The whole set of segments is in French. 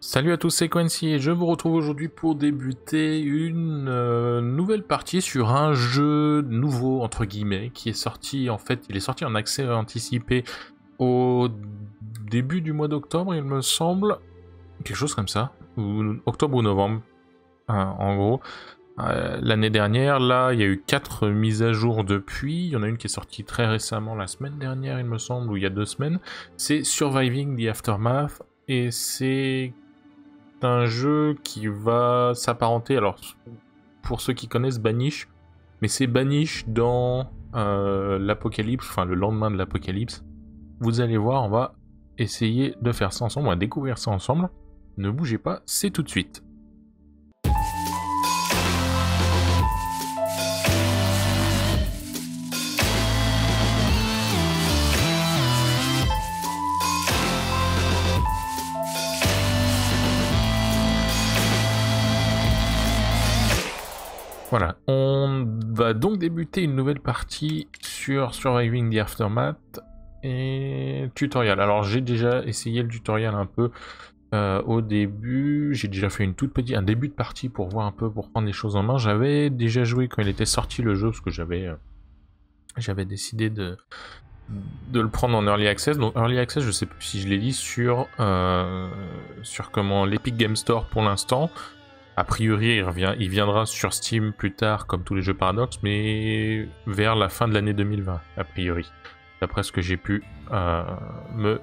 Salut à tous, c'est Quincy et je vous retrouve aujourd'hui pour débuter une euh, nouvelle partie sur un jeu nouveau entre guillemets qui est sorti en fait, il est sorti en accès anticipé au début du mois d'octobre il me semble, quelque chose comme ça, ou octobre ou novembre hein, en gros. Euh, l'année dernière, là, il y a eu quatre mises à jour depuis. Il y en a une qui est sortie très récemment, la semaine dernière, il me semble, ou il y a deux semaines. C'est Surviving the Aftermath, et c'est un jeu qui va s'apparenter, alors pour ceux qui connaissent Banish, mais c'est Banish dans euh, l'apocalypse, enfin le lendemain de l'apocalypse. Vous allez voir, on va essayer de faire ça ensemble, on va découvrir ça ensemble. Ne bougez pas, c'est tout de suite. Voilà, on va donc débuter une nouvelle partie sur Surviving the Aftermath et tutoriel. Alors j'ai déjà essayé le tutoriel un peu euh, au début, j'ai déjà fait une toute petite, un début de partie pour voir un peu, pour prendre les choses en main. J'avais déjà joué quand il était sorti le jeu, parce que j'avais euh, décidé de, le prendre en Early Access. Donc Early Access, je sais plus si je l'ai dit, sur, euh, sur comment l'Epic Game Store pour l'instant. A priori, il, revient, il viendra sur Steam plus tard, comme tous les jeux Paradox, mais vers la fin de l'année 2020, a priori. D'après ce que j'ai pu euh, me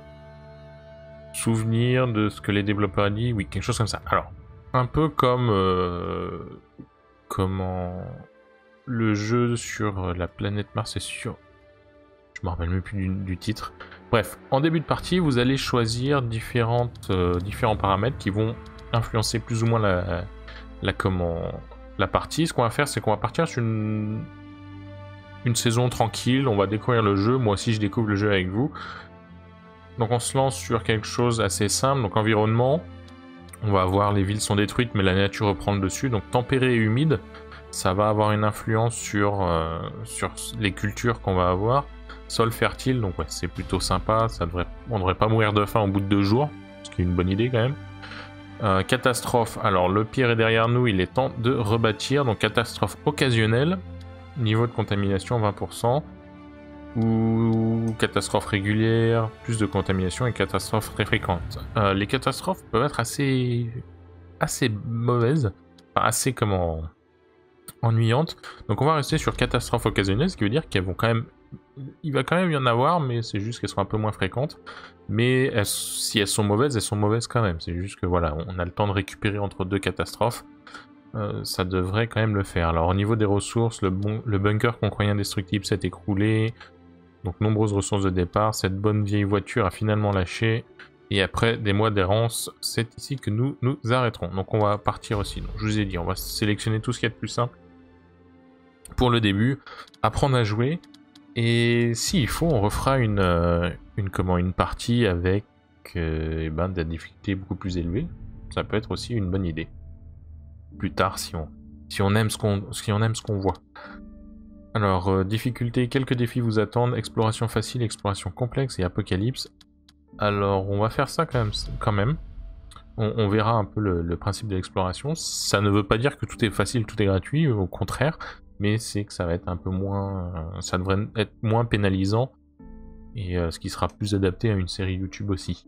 souvenir de ce que les développeurs ont dit, oui, quelque chose comme ça. Alors, un peu comme euh, comment le jeu sur la planète Mars est sur... Je me rappelle même plus du, titre. Bref, en début de partie, vous allez choisir différentes, euh, différents paramètres qui vont influencer plus ou moins la, la, partie. Ce qu'on va faire, c'est qu'on va partir sur une, saison tranquille. On va découvrir le jeu. Moi aussi, je découvre le jeu avec vous. Donc, on se lance sur quelque chose assez simple. Donc, environnement. On va voir les villes sont détruites, mais la nature reprend le dessus. Donc, tempéré et humide, ça va avoir une influence sur, euh, les cultures qu'on va avoir. Sol fertile, donc c'est plutôt sympa. Ça devrait, on devrait pas mourir de faim au bout de deux jours, ce qui est une bonne idée quand même. Catastrophe, alors le pire est derrière nous, il est temps de rebâtir. Donc catastrophe occasionnelle, niveau de contamination 20%. Ou catastrophe régulière, plus de contamination et catastrophe très fréquente. Euh, les catastrophes peuvent être assez, assez mauvaises, assez ennuyantes. Donc on va rester sur catastrophe occasionnelle, ce qui veut dire qu'elles vont quand même il va quand même y en avoir, mais c'est juste qu'elles sont un peu moins fréquentes. Mais si elles sont mauvaises, elles sont mauvaises quand même. C'est juste que voilà, on a le temps de récupérer entre deux catastrophes. Euh, ça devrait quand même le faire. Alors au niveau des ressources, le, bunker qu'on croyait indestructible s'est écroulé. Donc nombreuses ressources de départ. Cette bonne vieille voiture a finalement lâché. Et après des mois d'errance, c'est ici que nous nous arrêterons. Donc on va partir aussi. Donc, je vous ai dit, on va sélectionner tout ce qui est de plus simple pour le début. Apprendre à jouer. Et s'il faut, on refera une, euh, une, comment, une partie avec euh, eh ben, de la difficulté beaucoup plus élevée. Ça peut être aussi une bonne idée. Plus tard, si on, si on aime ce qu'on aime ce qu'on voit. Alors, euh, difficulté, quelques défis vous attendent. Exploration facile, exploration complexe et apocalypse. Alors, on va faire ça quand même. Quand même. On, verra un peu le principe de l'exploration. Ça ne veut pas dire que tout est facile, tout est gratuit. Au contraire, mais c'est que ça va être un peu moins, euh, ça devrait être moins pénalisant et euh, ce qui sera plus adapté à une série YouTube aussi.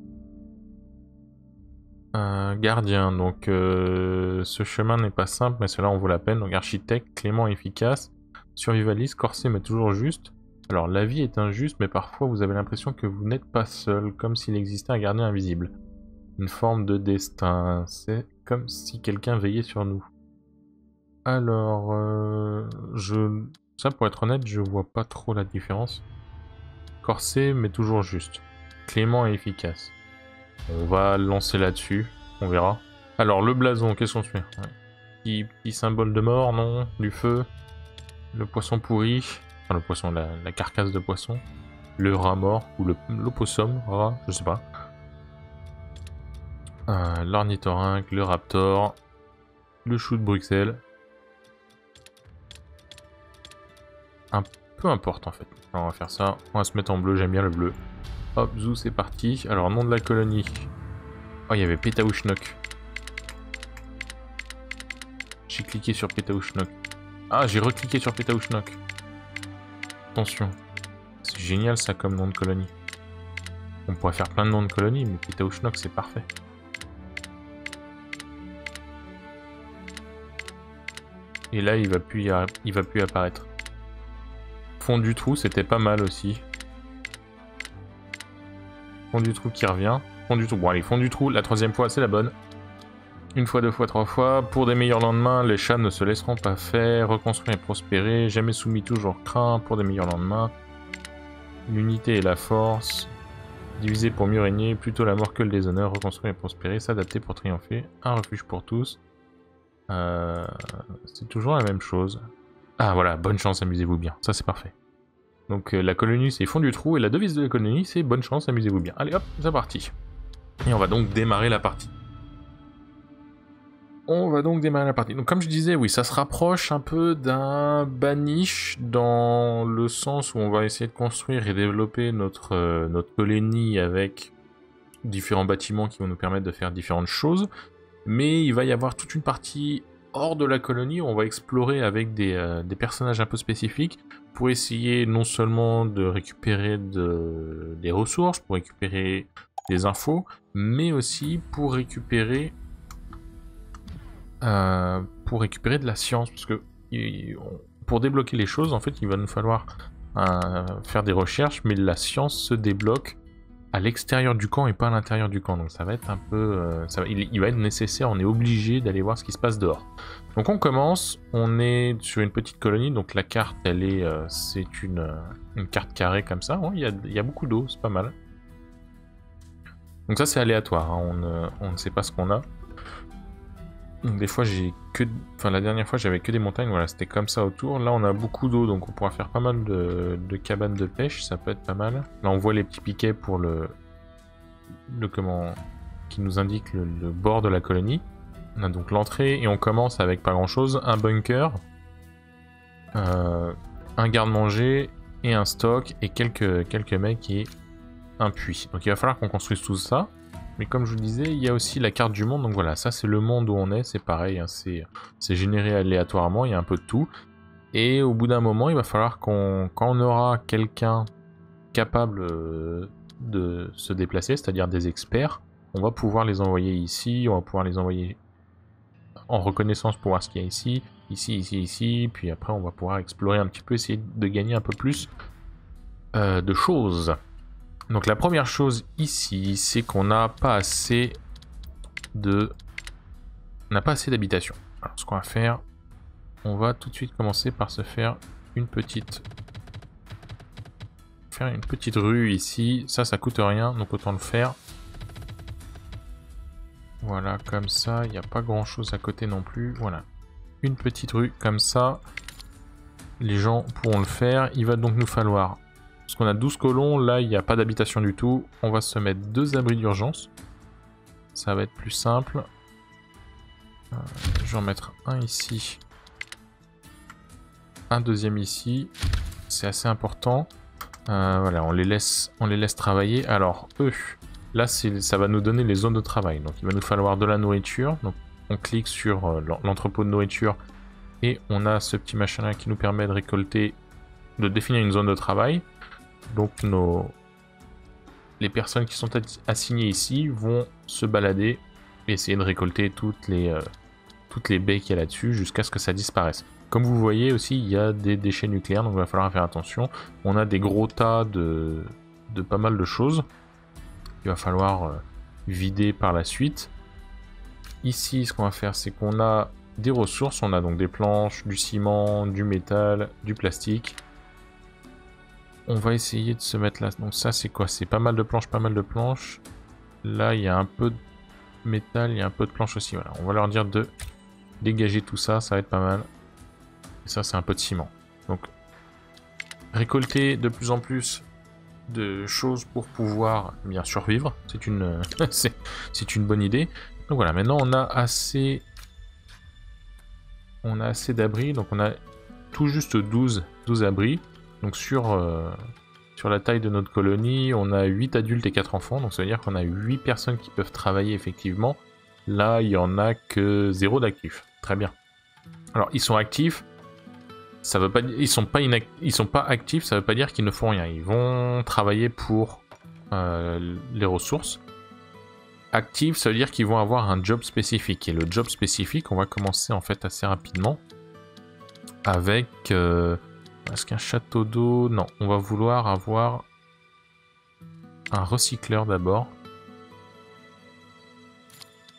gardien, donc euh, ce chemin n'est pas simple, mais cela en vaut la peine. Donc architecte, clément, efficace, survivaliste, corsé mais toujours juste. Alors la vie est injuste, mais parfois vous avez l'impression que vous n'êtes pas seul, comme s'il existait un gardien invisible. Une forme de destin, c'est comme si quelqu'un veillait sur nous. Alors, euh, je... ça pour être honnête, je vois pas trop la différence. Corsé, mais toujours juste. Clément et efficace. On va lancer là-dessus, on verra. Alors, le blason, qu'est-ce qu'on fait petit, symbole de mort, non? Du feu? Le poisson pourri? Enfin, le poisson, la, carcasse de poisson? Le rat mort, ou l'opossum, rat, je sais pas. Euh, L'ornithorynque, le raptor. Le chou de Bruxelles. Un peu importe en fait. on va faire ça, on va se mettre en bleu, j'aime bien le bleu. Hop, zou, c'est parti. Alors, nom de la colonie. Oh, il y avait Petaouchnok. J'ai cliqué sur Petaouchnok. Ah, j'ai recliqué sur Petaouchnok. Attention. C'est génial ça comme nom de colonie. On pourrait faire plein de noms de colonies, mais Petaouchnok c'est parfait. Et là, il va plus, il va plus apparaître. Fond du trou, c'était pas mal aussi. Fond du trou qui revient. Fond du trou. Bon, allez, fond du trou, la troisième fois, c'est la bonne. Une fois, deux fois, trois fois. Pour des meilleurs lendemains, les chats ne se laisseront pas faire. Reconstruire et prospérer. Jamais soumis, toujours craint. Pour des meilleurs lendemains. L'unité et la force. Diviser pour mieux régner. Plutôt la mort que le déshonneur. Reconstruire et prospérer. S'adapter pour triompher. Un refuge pour tous. Euh, c'est toujours la même chose. Ah voilà, bonne chance, amusez-vous bien. Ça c'est parfait. Donc euh, la colonie c'est fond du trou et la devise de la colonie c'est bonne chance, amusez-vous bien. Allez hop, c'est parti. Et on va donc démarrer la partie. On va donc démarrer la partie. Donc comme je disais, oui, ça se rapproche un peu d'un banish dans le sens où on va essayer de construire et développer notre, euh, notre colonie avec différents bâtiments qui vont nous permettre de faire différentes choses mais il va y avoir toute une partie hors de la colonie on va explorer avec des, euh, personnages un peu spécifiques pour essayer non seulement de récupérer des ressources, pour récupérer des infos, mais aussi pour récupérer euh, pour récupérer de la science, parce que pour débloquer les choses, en fait, il va nous falloir euh, faire des recherches, mais la science se débloque à l'extérieur du camp et pas à l'intérieur du camp. Donc ça va être un peu... Euh, ça il, va être nécessaire, on est obligé d'aller voir ce qui se passe dehors. Donc on commence, on est sur une petite colonie, donc la carte, elle est... Euh, c'est une, euh, une, carte carrée comme ça. il, y a, y a, beaucoup d'eau, c'est pas mal. Donc ça c'est aléatoire, hein. on, on ne sait pas ce qu'on a des fois j'ai que... Enfin la dernière fois j'avais que des montagnes, voilà, c'était comme ça autour. Là on a beaucoup d'eau, donc on pourra faire pas mal de... cabanes de pêche, ça peut être pas mal. Là on voit les petits piquets pour le... Le comment... Qui nous indique le, bord de la colonie. On a donc l'entrée et on commence avec pas grand chose. Un bunker, euh, un garde-manger et un stock et quelques, quelques mecs et un puits. Donc il va falloir qu'on construise tout ça. Mais comme je vous disais, il y a aussi la carte du monde. Donc voilà, ça c'est le monde où on est. C'est pareil, hein, c'est généré aléatoirement. Il y a un peu de tout. Et au bout d'un moment, il va falloir qu'on, quand on aura quelqu'un capable euh, de se déplacer, c'est-à-dire des experts, on va pouvoir les envoyer ici. On va pouvoir les envoyer en reconnaissance pour voir ce qu'il y a ici, ici, ici, ici. Puis après, on va pouvoir explorer un petit peu, essayer de gagner un peu plus euh, de choses. Donc la première chose ici, c'est qu'on n'a pas assez de... N'a pas assez d'habitation. Alors ce qu'on va faire, on va tout de suite commencer par se faire une petite... Faire une petite rue ici. Ça, ça coûte rien, donc autant le faire. Voilà, comme ça, il n'y a pas grand chose à côté non plus. Voilà, une petite rue comme ça. Les gens pourront le faire. Il va donc nous falloir parce qu'on a 12 colons, là il n'y a pas d'habitation du tout. On va se mettre deux abris d'urgence. Ça va être plus simple. Euh, je vais en mettre un ici. Un deuxième ici. C'est assez important. Euh, voilà, on les, laisse, on les laisse travailler. Alors, eux, là ça va nous donner les zones de travail. Donc il va nous falloir de la nourriture. Donc on clique sur euh, l'entrepôt de nourriture et on a ce petit machin là qui nous permet de récolter, de définir une zone de travail. Donc nos... les personnes qui sont assignées ici vont se balader et essayer de récolter toutes les, euh, toutes les baies qu'il y a là-dessus jusqu'à ce que ça disparaisse. Comme vous voyez aussi, il y a des déchets nucléaires, donc il va falloir faire attention. On a des gros tas de, de pas mal de choses. Il va falloir euh, vider par la suite. Ici, ce qu'on va faire, c'est qu'on a des ressources. On a donc des planches, du ciment, du métal, du plastique. On va essayer de se mettre là. Donc ça c'est quoi? C'est pas mal de planches, pas mal de planches. Là il y a un peu de métal, il y a un peu de planches aussi. Voilà, on va leur dire de dégager tout ça, ça va être pas mal. Et ça c'est un peu de ciment. Donc récolter de plus en plus de choses pour pouvoir bien survivre. C'est une, bonne idée. Donc voilà, maintenant on a assez, on a assez d'abris. Donc on a tout juste 12, 12 abris. Donc sur, euh, sur la taille de notre colonie, on a 8 adultes et 4 enfants, donc ça veut dire qu'on a 8 personnes qui peuvent travailler effectivement. Là, il y en a que 0 d'actifs. Très bien. Alors, ils sont actifs. Ça veut pas ils sont pas ils sont pas actifs, ça veut pas dire qu'ils ne font rien. Ils vont travailler pour euh, les ressources. Actifs, ça veut dire qu'ils vont avoir un job spécifique. Et le job spécifique, on va commencer en fait assez rapidement avec euh, est-ce qu'un château d'eau Non, on va vouloir avoir un recycleur d'abord.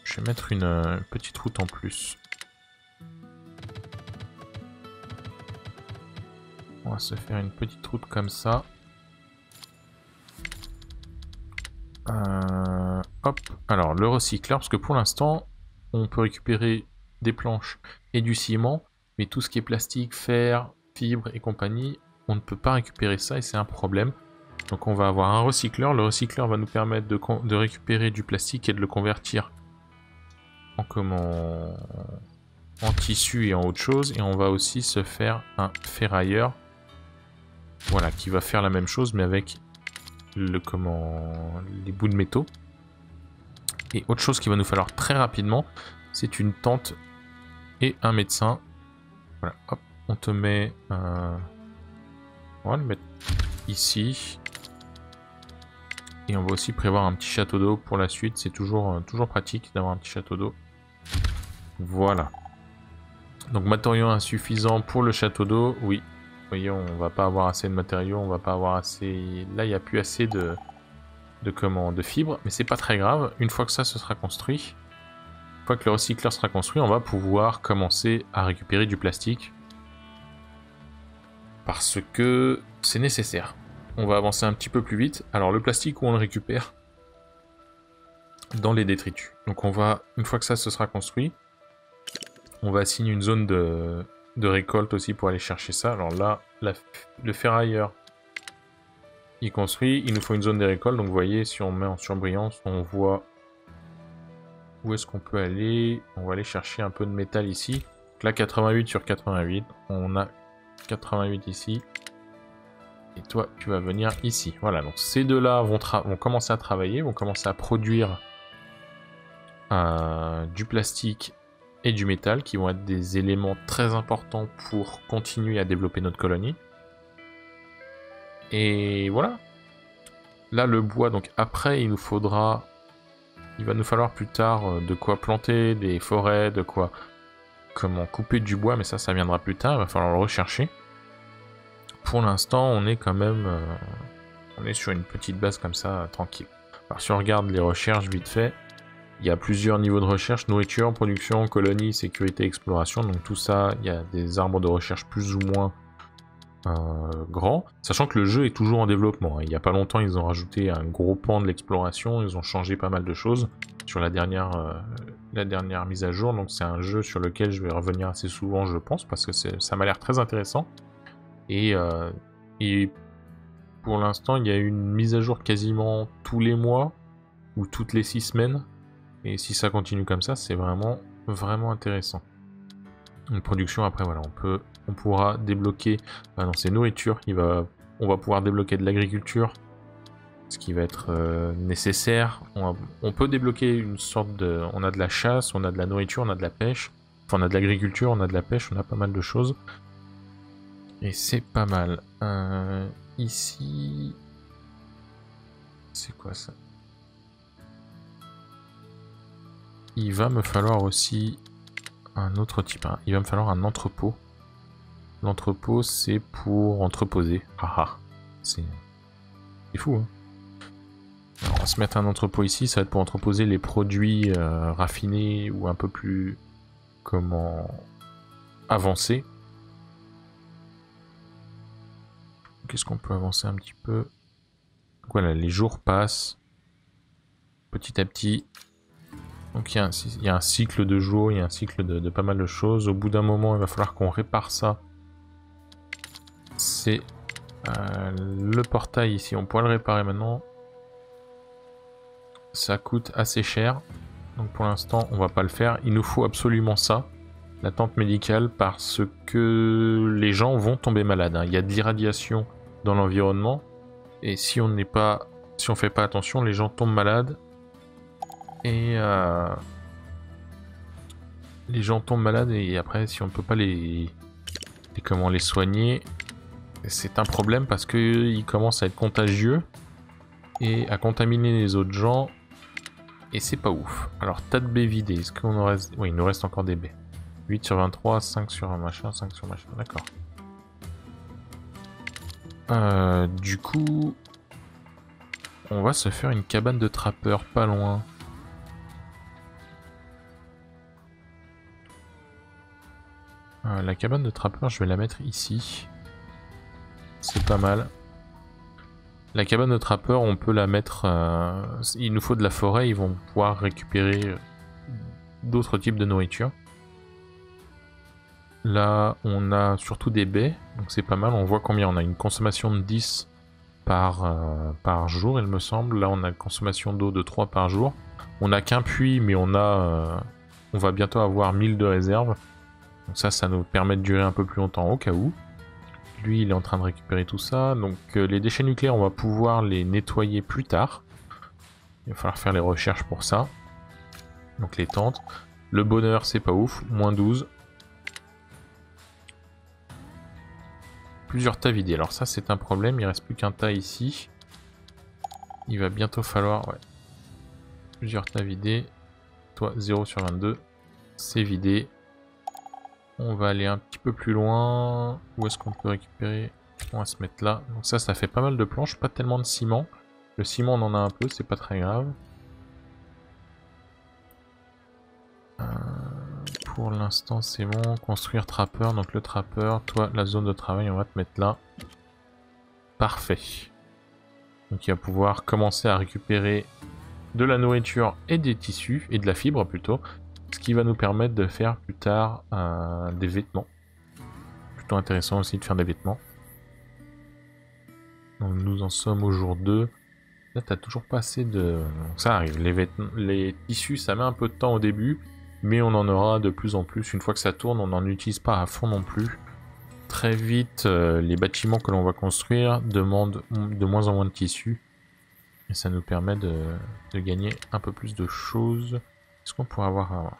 Je vais mettre une, petite route en plus. On va se faire une petite route comme ça. Euh, hop, alors le recycleur, parce que pour l'instant, on peut récupérer des planches et du ciment, mais tout ce qui est plastique, fer, fibres et compagnie, on ne peut pas récupérer ça et c'est un problème. Donc on va avoir un recycleur. Le recycleur va nous permettre de, récupérer du plastique et de le convertir en, comment, en tissu et en autre chose. Et on va aussi se faire un ferrailleur. Voilà, qui va faire la même chose mais avec le, comment, les bouts de métaux. Et autre chose qu'il va nous falloir très rapidement, c'est une tente et un médecin. Voilà, hop, on te met un... On va le mettre ici. Et on va aussi prévoir un petit château d'eau pour la suite. C'est toujours, euh, toujours pratique d'avoir un petit château d'eau. Voilà. Donc matériaux insuffisants pour le château d'eau. Oui. Vous on va pas avoir assez de matériaux. On va pas avoir assez... Là, il n'y a plus assez de... De comment De fibres. Mais c'est pas très grave. Une fois que ça se sera construit... Une fois que le recycleur sera construit, on va pouvoir commencer à récupérer du plastique parce que c'est nécessaire. On va avancer un petit peu plus vite. Alors le plastique, où on le récupère Dans les détritus. Donc on va, une fois que ça se sera construit, on va assigner une zone de, récolte aussi pour aller chercher ça. Alors là, le ferrailleur, il construit, il nous faut une zone de récolte. Donc vous voyez, si on met en surbrillance, on voit où est-ce qu'on peut aller. On va aller chercher un peu de métal ici. Donc là, 88 sur 88, on a 88 ici. Et toi, tu vas venir ici. Voilà, donc ces deux-là vont, commencer à travailler, vont commencer à produire euh, du plastique et du métal, qui vont être des éléments très importants pour continuer à développer notre colonie. Et voilà. Là, le bois, donc après, il nous faudra... Il va nous falloir plus tard euh, de quoi planter, des forêts, de quoi comment couper du bois, mais ça, ça viendra plus tard, il va falloir le rechercher. Pour l'instant, on est quand même... Euh, on est sur une petite base comme ça, tranquille. Alors si on regarde les recherches vite fait, il y a plusieurs niveaux de recherche, nourriture, production, colonie, sécurité, exploration, donc tout ça, il y a des arbres de recherche plus ou moins euh, grands, sachant que le jeu est toujours en développement. Hein. Il n'y a pas longtemps, ils ont rajouté un gros pan de l'exploration, ils ont changé pas mal de choses sur la dernière, euh, la dernière mise à jour. Donc c'est un jeu sur lequel je vais revenir assez souvent, je pense, parce que ça m'a l'air très intéressant. Et, euh, et pour l'instant, il y a une mise à jour quasiment tous les mois ou toutes les six semaines. Et si ça continue comme ça, c'est vraiment, vraiment intéressant. Une production, après, voilà, on peut, on pourra débloquer, ah non, c'est nourriture, il va, on va pouvoir débloquer de l'agriculture, ce qui va être euh, nécessaire. On, peut débloquer une sorte de... On a de la chasse, on a de la nourriture, on a de la pêche. Enfin, on a de l'agriculture, on a de la pêche, on a pas mal de choses. Et c'est pas mal. Euh, ici... C'est quoi ça? Il va me falloir aussi un autre type. Hein. Il va me falloir un entrepôt. L'entrepôt, c'est pour entreposer. Haha. C'est fou, hein on va se mettre un entrepôt ici, ça va être pour entreposer les produits euh, raffinés ou un peu plus comment avancés. Qu'est-ce qu'on peut avancer un petit peu? Voilà, les jours passent petit à petit. Donc il y, a un, cycle de jours, il y a un cycle de, pas mal de choses. Au bout d'un moment, il va falloir qu'on répare ça. C'est euh, le portail ici, on pourra le réparer maintenant ça coûte assez cher. Donc pour l'instant, on va pas le faire. Il nous faut absolument ça, la tente médicale, parce que les gens vont tomber malades. Hein. Il y a de l'irradiation dans l'environnement. Et si on n'est pas, si on fait pas attention, les gens tombent malades. Et euh, les gens tombent malades et après, si on peut pas les, les comment les soigner, c'est un problème parce qu'ils commencent à être contagieux et à contaminer les autres gens. Et c'est pas ouf. Alors, tas de baies vidées. Est-ce qu'on aurait... Oui, il nous reste encore des baies. 8 sur 23, 5 sur un machin, 5 sur machin. D'accord. Euh, du coup, on va se faire une cabane de trappeurs pas loin. Euh, la cabane de trappeurs, je vais la mettre ici. C'est pas mal. La cabane de trappeurs, on peut la mettre... Euh, il nous faut de la forêt, ils vont pouvoir récupérer d'autres types de nourriture. Là, on a surtout des baies, donc c'est pas mal. On voit combien on a une consommation de 10 par, euh, par jour, il me semble. Là, on a une consommation d'eau de 3 par jour. On n'a qu'un puits, mais on a... Euh, on va bientôt avoir 1000 de réserve. Donc ça, ça nous permet de durer un peu plus longtemps au cas où. Lui, il est en train de récupérer tout ça. Donc euh, les déchets nucléaires, on va pouvoir les nettoyer plus tard. Il va falloir faire les recherches pour ça. Donc les tentes. Le bonheur, c'est pas ouf. Moins 12. Plusieurs tas vidés. Alors ça, c'est un problème. Il reste plus qu'un tas ici. Il va bientôt falloir... Ouais. Plusieurs tas vidés. Toi, 0 sur 22. C'est vidé. On va aller un petit peu plus loin. Où est-ce qu'on peut récupérer? On va se mettre là. Donc ça, ça fait pas mal de planches. Pas tellement de ciment. Le ciment, on en a un peu. C'est pas très grave. Euh pour l'instant c'est bon. Construire trappeur, donc le trappeur, toi la zone de travail on va te mettre là. Parfait. Donc il va pouvoir commencer à récupérer de la nourriture et des tissus, et de la fibre plutôt, ce qui va nous permettre de faire plus tard des vêtements. Plutôt intéressant aussi de faire des vêtements. Donc nous en sommes au jour 2. Là t'as toujours pas assez de... Ça arrive, les, les tissus ça met un peu de temps au début, mais on en aura de plus en plus. Une fois que ça tourne, on n'en utilise pas à fond non plus. Très vite, euh, les bâtiments que l'on va construire demandent de moins en moins de tissus. Et ça nous permet de, gagner un peu plus de choses. Est-ce qu'on pourrait avoir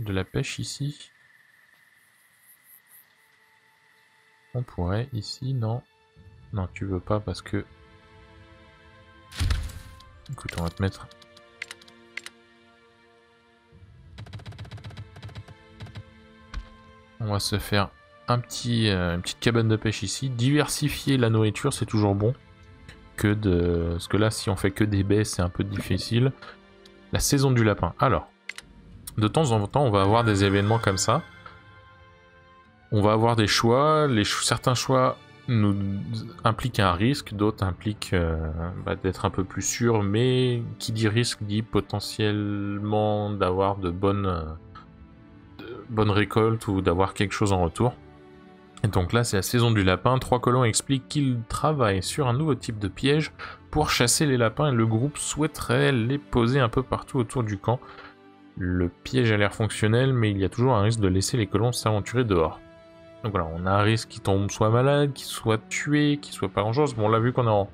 de la pêche ici On pourrait ici, non. Non, tu veux pas parce que... Écoute, on va te mettre On va se faire un petit, euh, une petite cabane de pêche ici. Diversifier la nourriture, c'est toujours bon. Que de... Parce que là, si on fait que des baies, c'est un peu difficile. La saison du lapin. Alors, de temps en temps, on va avoir des événements comme ça. On va avoir des choix. Certains choix nous impliquent un risque, d'autres impliquent euh, bah, d'être un peu plus sûr, mais qui dit risque dit potentiellement d'avoir de bonnes... Euh, bonne récolte ou d'avoir quelque chose en retour. Et donc là, c'est la saison du lapin. Trois colons expliquent qu'ils travaillent sur un nouveau type de piège pour chasser les lapins et le groupe souhaiterait les poser un peu partout autour du camp. Le piège a l'air fonctionnel, mais il y a toujours un risque de laisser les colons s'aventurer dehors. Donc voilà, on a un risque qu'ils tombent soit malades, qu'ils soient tués, qu'ils soient pas grand-chose. Bon, on l'a vu qu'on est en,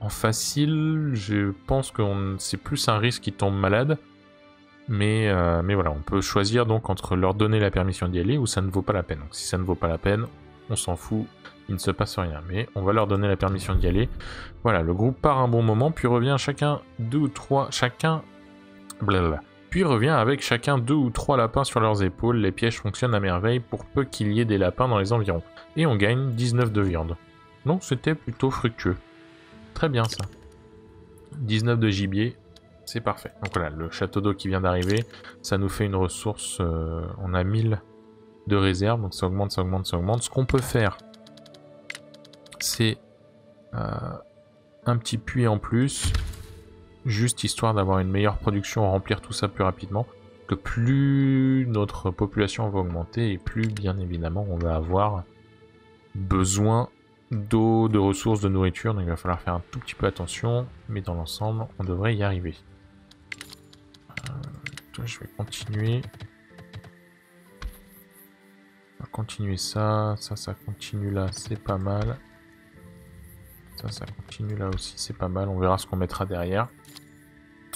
en, facile, je pense que c'est plus un risque qu'ils tombent malades. Mais, euh, mais voilà, on peut choisir donc entre leur donner la permission d'y aller ou ça ne vaut pas la peine. Donc si ça ne vaut pas la peine, on s'en fout, il ne se passe rien. Mais on va leur donner la permission d'y aller. Voilà, le groupe part un bon moment, puis revient chacun deux ou trois, chacun... Blablabla. Puis revient avec chacun deux ou trois lapins sur leurs épaules. Les pièges fonctionnent à merveille pour peu qu'il y ait des lapins dans les environs. Et on gagne 19 de viande. Donc c'était plutôt fructueux. Très bien ça. 19 de gibier, c'est parfait. Donc voilà, le château d'eau qui vient d'arriver, ça nous fait une ressource, euh, on a 1000 de réserve, donc ça augmente, ça augmente, ça augmente. Ce qu'on peut faire, c'est euh, un petit puits en plus, juste histoire d'avoir une meilleure production, remplir tout ça plus rapidement. Que plus notre population va augmenter et plus bien évidemment on va avoir besoin d'eau, de ressources, de nourriture, donc il va falloir faire un tout petit peu attention, mais dans l'ensemble on devrait y arriver je vais continuer. On va continuer ça, ça, ça continue là, c'est pas mal. Ça, ça continue là aussi, c'est pas mal. On verra ce qu'on mettra derrière.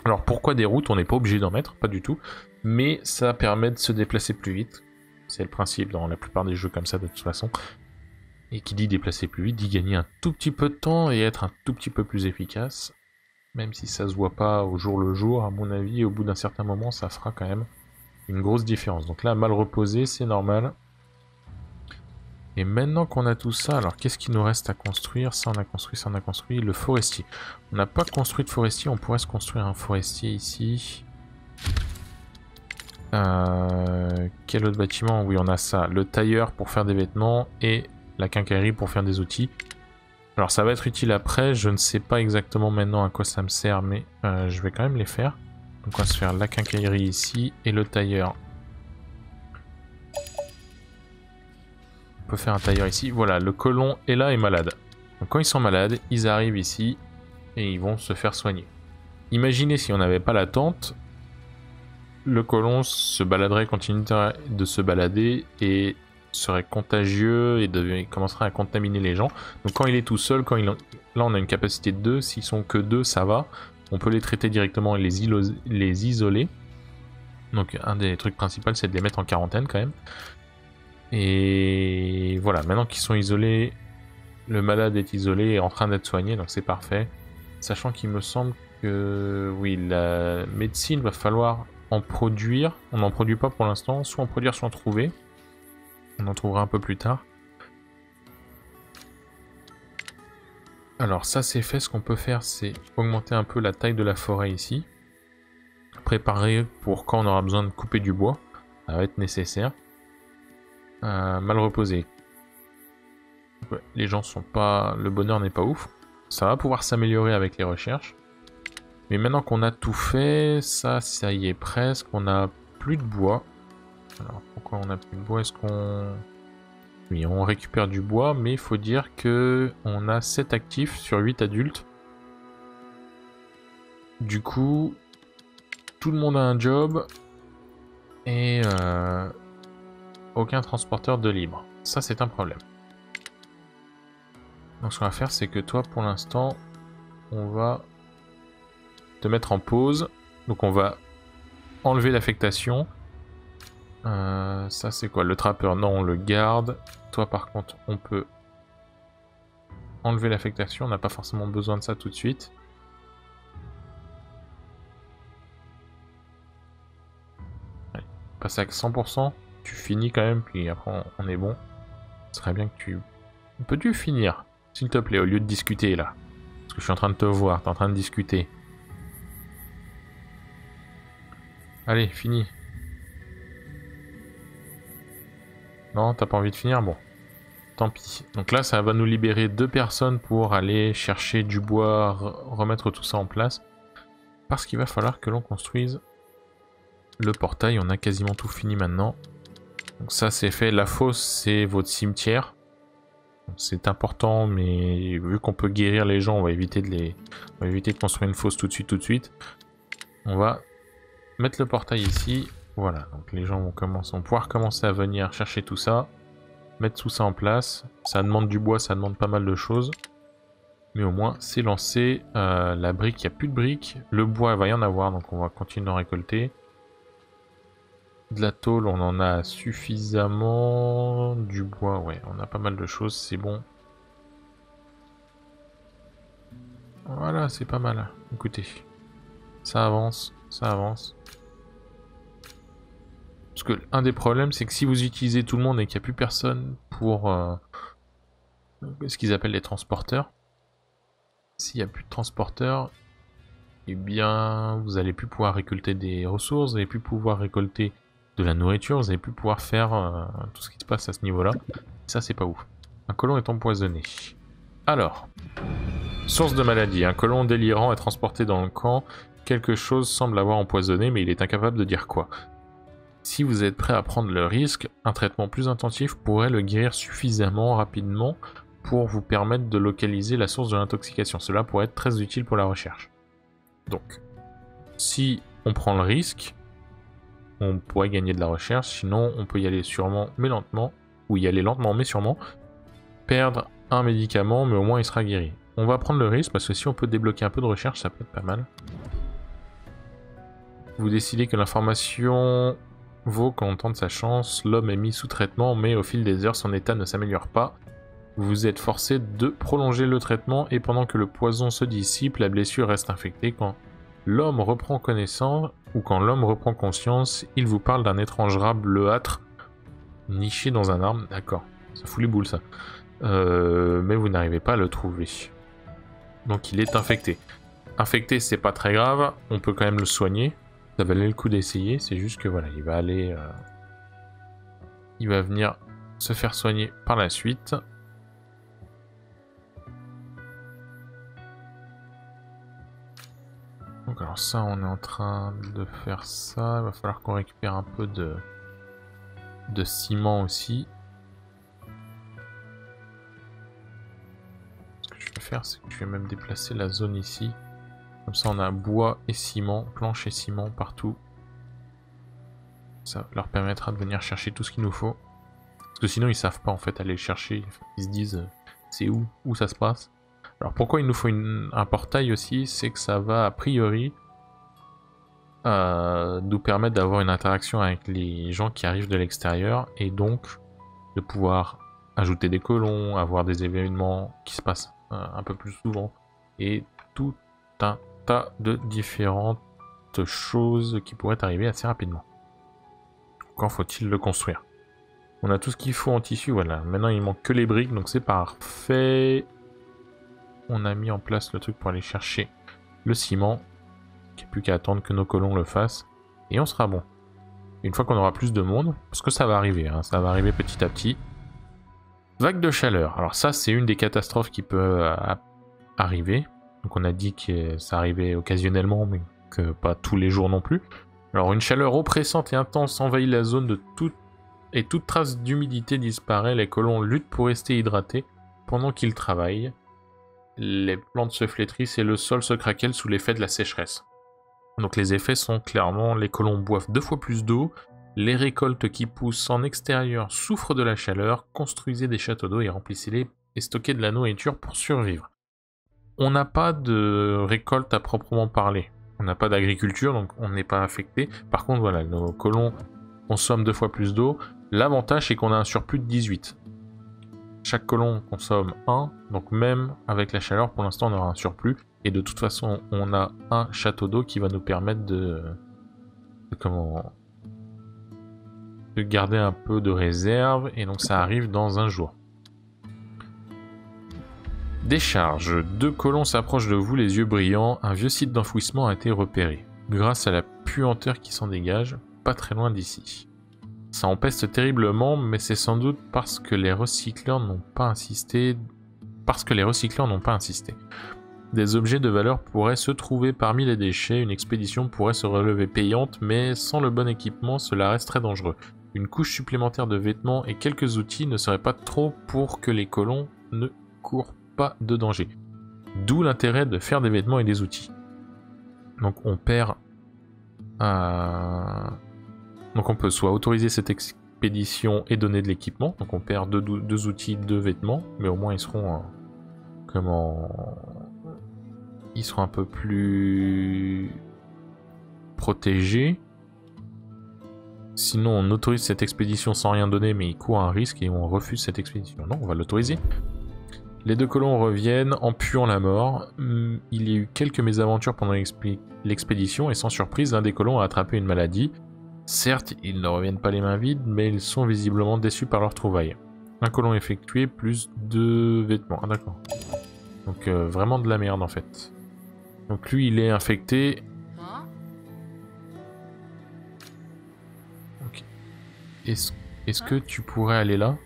Alors pourquoi des routes On n'est pas obligé d'en mettre, pas du tout. Mais ça permet de se déplacer plus vite. C'est le principe dans la plupart des jeux comme ça de toute façon. Et qui dit déplacer plus vite, dit gagner un tout petit peu de temps et être un tout petit peu plus efficace. Même si ça se voit pas au jour le jour, à mon avis, au bout d'un certain moment, ça fera quand même une grosse différence. Donc là, mal reposé, c'est normal. Et maintenant qu'on a tout ça, alors qu'est-ce qu'il nous reste à construire? Ça, on a construit, ça, on a construit. Le forestier. On n'a pas construit de forestier, on pourrait se construire un forestier ici. Euh, quel autre bâtiment? Oui, on a ça. Le tailleur pour faire des vêtements et la quincaillerie pour faire des outils. Alors ça va être utile après, je ne sais pas exactement maintenant à quoi ça me sert, mais euh, je vais quand même les faire. Donc on va se faire la quincaillerie ici et le tailleur. Peut faire un tailleur ici. Voilà, le colon est là et malade. Quand ils sont malades, ils arrivent ici et ils vont se faire soigner. Imaginez si on n'avait pas la tente, le colon se baladerait, continuerait de se balader et serait contagieux et commencerait à contaminer les gens. Donc quand il est tout seul, quand il là on a une capacité de 2, s'ils sont que 2 ça va. On peut les traiter directement et les, les isoler. Donc un des trucs principaux c'est de les mettre en quarantaine quand même. Et voilà, maintenant qu'ils sont isolés, le malade est isolé et en train d'être soigné, donc c'est parfait. Sachant qu'il me semble que oui, la médecine va falloir en produire. On n'en produit pas pour l'instant, soit en produire, soit en trouver. On en trouvera un peu plus tard. Alors ça c'est fait, ce qu'on peut faire c'est augmenter un peu la taille de la forêt ici. Préparer pour quand on aura besoin de couper du bois. Ça va être nécessaire. Euh, mal reposé. les gens sont pas... Le bonheur n'est pas ouf. Ça va pouvoir s'améliorer avec les recherches. Mais maintenant qu'on a tout fait, ça, ça y est presque. On a plus de bois. Alors pourquoi on a plus de bois? Est-ce qu'on... Oui, on récupère du bois, mais il faut dire que on a 7 actifs sur 8 adultes. Du coup, tout le monde a un job et euh, aucun transporteur de libre. Ça, c'est un problème. Donc ce qu'on va faire, c'est que toi, pour l'instant, on va te mettre en pause. Donc on va enlever l'affectation. Euh, ça c'est quoi? Le trappeur, non, on le garde. Toi par contre, on peut enlever l'affectation. On n'a pas forcément besoin de ça tout de suite. Allez, passe à 100%. Tu finis quand même, puis après on est bon. Ce serait bien que tu... Peux-tu finir S'il te plaît, au lieu de discuter là? Parce que je suis en train de te voir, t'es en train de discuter. Allez, fini. Non, t'as pas envie de finir? Bon. Tant pis. Donc là, ça va nous libérer deux personnes pour aller chercher du bois, remettre tout ça en place. Parce qu'il va falloir que l'on construise le portail. On a quasiment tout fini maintenant. Donc ça, c'est fait. La fosse, c'est votre cimetière. C'est important, mais vu qu'on peut guérir les gens, on va éviter de les, éviter construire une fosse tout de suite, tout de suite. On va mettre le portail ici. Voilà, donc les gens vont, commencer, vont pouvoir commencer à venir chercher tout ça. Mettre tout ça en place. Ça demande du bois, ça demande pas mal de choses. Mais au moins, c'est lancé. Euh, la brique, il n'y a plus de briques. Le bois, il va y en avoir, donc on va continuer d'en récolter. De la tôle, on en a suffisamment. Du bois, ouais, on a pas mal de choses, c'est bon. Voilà, c'est pas mal. Écoutez, ça avance, ça avance. Parce que un des problèmes, c'est que si vous utilisez tout le monde et qu'il n'y a plus personne pour euh, ce qu'ils appellent les transporteurs, s'il n'y a plus de transporteurs, eh bien, vous allez plus pouvoir récolter des ressources, vous n'allez plus pouvoir récolter de la nourriture, vous n'allez plus pouvoir faire euh, tout ce qui se passe à ce niveau-là. Ça, c'est pas ouf. Un colon est empoisonné. Alors, source de maladie. Un colon délirant est transporté dans le camp. Quelque chose semble avoir empoisonné, mais il est incapable de dire quoi. Si vous êtes prêt à prendre le risque, un traitement plus intensif pourrait le guérir suffisamment rapidement pour vous permettre de localiser la source de l'intoxication. Cela pourrait être très utile pour la recherche. Donc, si on prend le risque, on pourrait gagner de la recherche, sinon on peut y aller sûrement mais lentement, ou y aller lentement mais sûrement, perdre un médicament mais au moins il sera guéri. On va prendre le risque parce que si on peut débloquer un peu de recherche, ça peut être pas mal. Vous décidez que l'information vaut qu'on tente sa chance. L'homme est mis sous traitement, mais au fil des heures, son état ne s'améliore pas. Vous êtes forcé de prolonger le traitement et pendant que le poison se dissipe, la blessure reste infectée. Quand l'homme reprend connaissance ou quand l'homme reprend conscience, il vous parle d'un étrange rat bleuâtre niché dans un arbre. D'accord, ça fout les boules ça. Euh, mais vous n'arrivez pas à le trouver. Donc il est infecté. Infecté, c'est pas très grave, on peut quand même le soigner. Ça valait le coup d'essayer, c'est juste que voilà, il va aller... Euh, il va venir se faire soigner par la suite. Donc alors ça, on est en train de faire ça. Il va falloir qu'on récupère un peu de, ciment aussi. Ce que je vais faire, c'est que je vais même déplacer la zone ici. Comme ça, on a bois et ciment, planche et ciment partout. Ça leur permettra de venir chercher tout ce qu'il nous faut. Parce que sinon, ils savent pas en fait aller le chercher. Ils se disent, euh, c'est où? Où ça se passe? Alors pourquoi il nous faut un portail aussi C'est que ça va, a priori, euh, nous permettre d'avoir une interaction avec les gens qui arrivent de l'extérieur. Et donc, de pouvoir ajouter des colons, avoir des événements qui se passent euh, un peu plus souvent. Et tout un tas de différentes choses qui pourraient arriver assez rapidement. Quand faut-il le construire? On a tout ce qu'il faut en tissu, voilà. Maintenant il manque que les briques, donc c'est parfait. On a mis en place le truc pour aller chercher le ciment. Il n'y a plus qu'à attendre que nos colons le fassent. Et on sera bon. Une fois qu'on aura plus de monde, parce que ça va arriver, hein, ça va arriver petit à petit. Vague de chaleur. Alors ça, c'est une des catastrophes qui peut euh, arriver. Donc on a dit que ça arrivait occasionnellement, mais que pas tous les jours non plus. Alors une chaleur oppressante et intense envahit la zone de toute et toute trace d'humidité disparaît. Les colons luttent pour rester hydratés pendant qu'ils travaillent. Les plantes se flétrissent et le sol se craquelle sous l'effet de la sécheresse. Donc les effets sont clairement les colons boivent deux fois plus d'eau, les récoltes qui poussent en extérieur souffrent de la chaleur, construisez des châteaux d'eau et remplissez-les et stockez de la nourriture pour survivre. On n'a pas de récolte à proprement parler. On n'a pas d'agriculture, donc on n'est pas affecté. Par contre, voilà, nos colons consomment deux fois plus d'eau. L'avantage, c'est qu'on a un surplus de 18. Chaque colon consomme 1, donc même avec la chaleur, pour l'instant, on aura un surplus. Et de toute façon, on a un château d'eau qui va nous permettre de, de, comment de garder un peu de réserve. Et donc ça arrive dans un jour. Décharge. Deux colons s'approchent de vous, les yeux brillants. Un vieux site d'enfouissement a été repéré. Grâce à la puanteur qui s'en dégage, pas très loin d'ici. Ça empeste terriblement, mais c'est sans doute parce que les recycleurs n'ont pas insisté. Parce que les recycleurs n'ont pas insisté. Des objets de valeur pourraient se trouver parmi les déchets, une expédition pourrait se relever payante, mais sans le bon équipement, cela reste très dangereux. Une couche supplémentaire de vêtements et quelques outils ne seraient pas trop pour que les colons ne courent pas de danger. D'où l'intérêt de faire des vêtements et des outils. Donc on perd... donc on peut soit autoriser cette expédition et donner de l'équipement. Donc on perd deux, outils, deux vêtements. Mais au moins ils seront... Euh, comment... Ils seront un peu plus... protégés. Sinon, on autorise cette expédition sans rien donner, mais il court un risque et on refuse cette expédition. Non, on va l'autoriser. Les deux colons reviennent en puant la mort. Hmm, il y a eu quelques mésaventures pendant l'expédition et sans surprise, l'un des colons a attrapé une maladie. Certes, ils ne reviennent pas les mains vides, mais ils sont visiblement déçus par leur trouvaille. Un colon effectué, plus deux vêtements. Ah d'accord. Donc euh, vraiment de la merde en fait. Donc lui il est infecté. Ok. Est-ce que tu pourrais aller là?